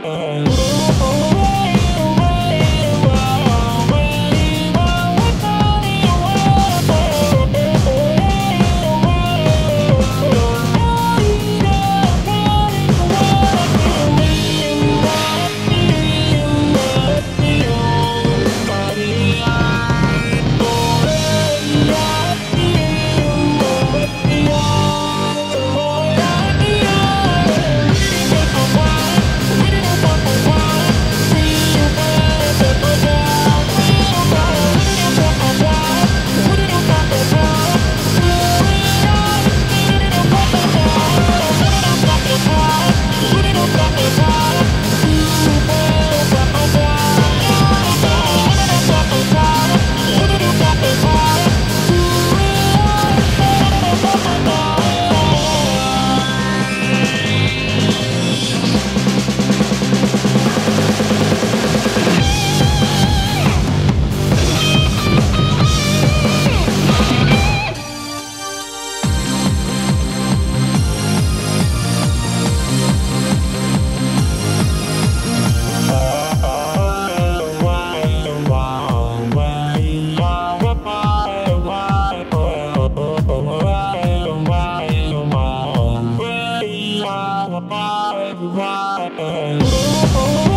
oh, my mind.